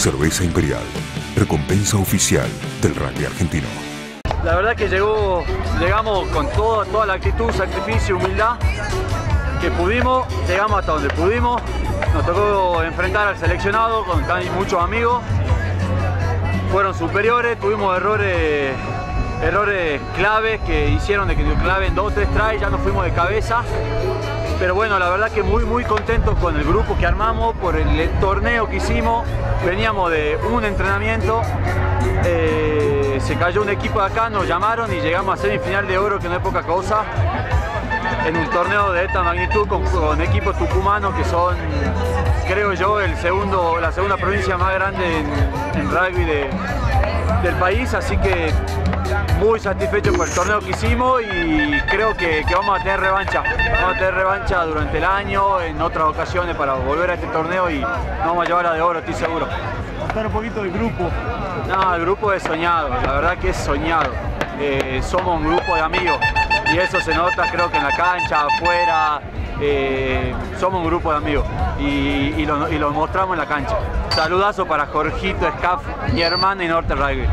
Cerveza Imperial, recompensa oficial del rugby argentino. La verdad que llegamos con toda, toda la actitud, sacrificio, humildad que pudimos, llegamos hasta donde pudimos. Nos tocó enfrentar al seleccionado con muchos amigos. Fueron superiores, tuvimos errores, errores claves que hicieron de que clave en dos tres tries, ya nos fuimos de cabeza. Pero bueno, la verdad que muy muy contentos con el grupo que armamos, por el torneo que hicimos. Veníamos de un entrenamiento, eh, se cayó un equipo de acá, nos llamaron y llegamos a semifinal de oro, que no es poca cosa en un torneo de esta magnitud con, equipos tucumanos que son, creo yo, el segundo, la segunda provincia más grande en, rugby del país, así que muy satisfecho por el torneo que hicimos y creo que, vamos a tener revancha. Vamos a tener revancha durante el año, en otras ocasiones para volver a este torneo y vamos a llevar a de oro, estoy seguro. Contar un poquito del grupo. No, el grupo es soñado, la verdad que es soñado. Eh, somos un grupo de amigos y eso se nota creo que en la cancha, afuera, eh, somos un grupo de amigos y, lo, y, lo, mostramos en la cancha. Saludazo para Jorgito Scaff, mi hermana y Norte Rugby.